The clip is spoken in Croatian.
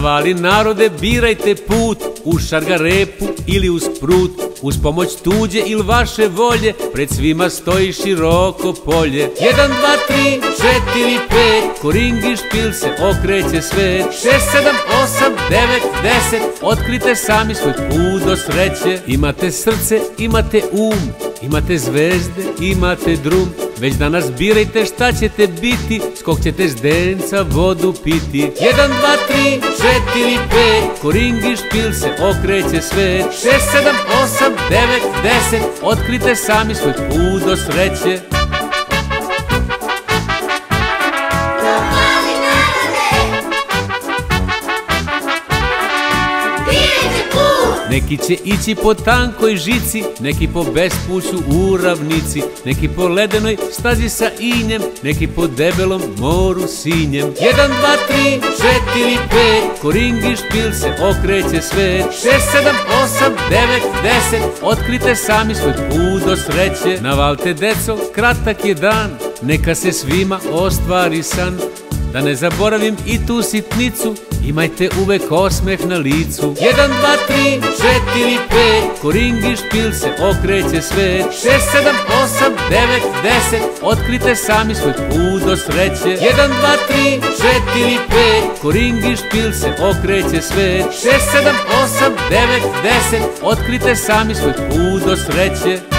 Mali narode birajte put u šargarepu ili uz prut Uz pomoć tuđe ili vaše volje Pred svima stoji široko polje. Jedan, dva, tri, četiri, pet Koringi špil se okreće svet Šest, sedam, osam, devet, deset Otkrite sami svoj put do sreće. Imate srce, imate um Imate zvezde, imate drum. Već danas birajte šta ćete biti Skok ćete zdenca vodu piti. Jedan, dva, tri, četiri, pet. Koringi špil se okreće svet Šest, sedam, osam, devet, deset. Otkrite sami svoj put do sreće Neki će ići po tankoj žici, neki po bespuću u ravnici, neki po ledenoj stazi sa injem, neki po debelom moru sinjem. Jedan, dva, tri, četiri, pet, koringi špil se okreće svet. Šest, sedam, osam, devet, deset, otkrite sami svoj put do sreće. Navalte deco, kratak je dan, neka se svima ostvari san. Da ne zaboravim i tu sitnicu, imajte uvek osmeh na licu. Jedan, dva, tri, četiri, pet, koringi špil se okreće svet. Šest, sedam, osam, devet, deset, otkrite sami svoj put do sreće. Jedan, dva, tri, četiri, pet, koringi špil se okreće svet. Šest, sedam, osam, devet, deset, otkrite sami svoj put do sreće.